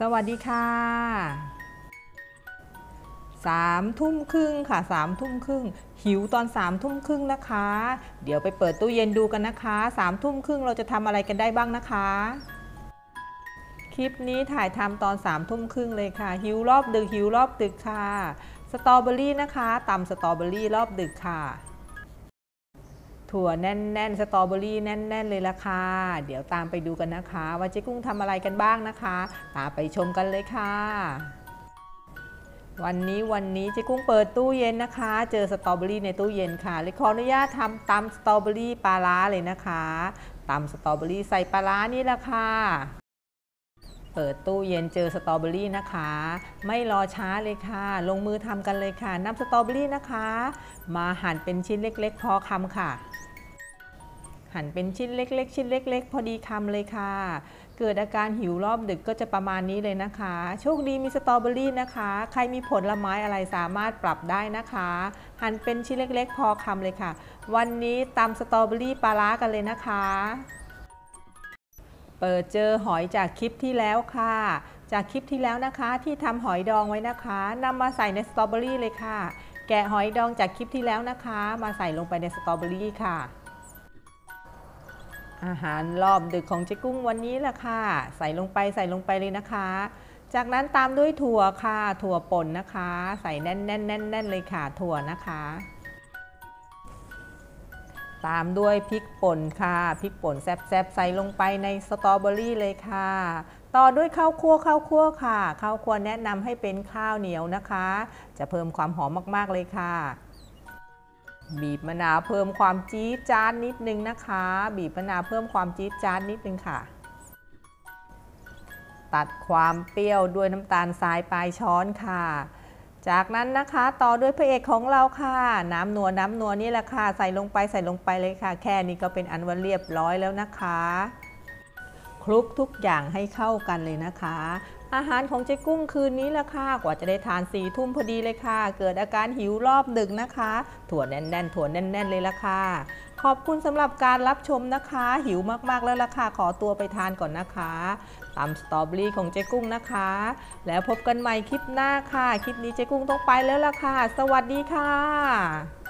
สวัสดีค่ะสามทุ่มครึ่งค่ะสามทุ่มครึ่งหิวตอนสามทุ่มครึ่งนะคะ เดี๋ยวไปเปิดตู้เย็นดูกันนะคะสามทุ่มครึ่งเราจะทำอะไรกันได้บ้างนะคะ คลิปนี้ถ่ายทำตอนสามทุ่มครึ่งเลยค่ะ หิวรอบดึกหิวรอบดึกค่ะ สตรอเบอรี่นะคะตำสตรอเบอรี่รอบดึกค่ะ ถั่วแน่นๆ สตรอเบอรี่แน่น ๆ เลยละค่ะ เดี๋ยวตามไปดูกันนะคะ ว่าเจ๊กุ้งทำอะไรกันบ้างนะคะ ตามไปชมกันเลยค่ะ วันนี้วันนี้เจ๊กุ้งเปิดตู้เย็นนะคะ เจอสตรอเบอรี่ในตู้เย็นค่ะเลยขออนุญาตทำตำสตรอเบอรี่ปลาร้าเลยนะคะตำสตรอเบอรี่ใส่ปลาร้านี่แหละค่ะเปิดตู้เย็นเจอสตรอเบอรี่นะคะ ไม่รอช้าเลยค่ะ ลงมือทำกันเลยค่ะนำสตรอเบอรี่นะคะ มาหั่นเป็นชิ้นเล็กๆ พอคำค่ะ หั่นเป็นชิ้นเล็ก ๆ ชิ้นเล็ก ๆ พอดีคำเลยค่ะ เกิดอาการหิวรอบดึกก็จะประมาณนี้เลยนะคะ โชคดีมีสตรอเบอรี่นะคะ ใครมีผลไม้อะไรสามารถปรับได้นะคะ หั่นเป็นชิ้นเล็ก ๆ พอคำเลยค่ะ วันนี้ตำสตรอเบอรี่ปลาร้ากันเลยนะคะ เปิดเจอหอยจากคลิปที่แล้วค่ะ จากคลิปที่แล้วนะคะ ที่ทำหอยดองไว้นะคะนำมาใส่ในสตรอเบอรี่เลยค่ะแกะหอยดองจากคลิปที่แล้วนะคะ มาใส่ลงไปในสตรอเบอรี่ค่ะ อาหารรอบดึกของเจ๊กุ้งวันนี้แหละค่ะ ใส่ลงไปใส่ลงไปเลยนะคะ จากนั้นตามด้วยถั่วค่ะ ถั่วป่นนะคะ ใส่แน่นแน่นแน่นแน่นเลยค่ะถั่วนะคะ ตามด้วยพริกป่นค่ะพริกป่นแซ่บๆใส่ลงไปในสตรอเบอรี่เลยค่ะ ต่อด้วยข้าวคั่วข้าวคั่วค่ะข้าวคั่วแนะนำให้เป็นข้าวเหนียวนะคะ จะเพิ่มความหอมมากๆเลยค่ะ บีบมะนาวเพิ่มความจี๊ดจ๊าดนิดนึงนะคะ บีบมะนาวเพิ่มความจี๊ดจ๊าดนิดนึงค่ะ ตัดความเปรี้ยวด้วยน้ำตาลทรายปลายช้อนค่ะ จากนั้นนะคะต่อด้วยพระเอกของเราค่ะ น้ำนัวน้ำนัวนี่แหละค่ะ ใส่ลงไปใส่ลงไปเลยค่ะ แค่นี้ก็เป็นอันว่าเรียบร้อยแล้วนะคะ คลุกทุกอย่างให้เข้ากันเลยนะคะ อาหารของเจ๊กุ้งคืนนี้ละค่ะ กว่าจะได้ทานสี่ทุ่มพอดีเลยค่ะ เกิดอาการหิวรอบดึกนะคะ ถั่วแน่นๆ ถั่วแน่น ๆ เลยละค่ะ ขอบคุณสำหรับการรับชมนะคะ หิวมากๆแล้วละค่ะ ขอตัวไปทานก่อนนะคะตำสตรอเบอรี่ของเจ๊กุ้งนะคะ แล้วพบกันใหม่คลิปหน้าค่ะ คลิปนี้เจ๊กุ้งต้องไปแล้วละค่ะ สวัสดีค่ะ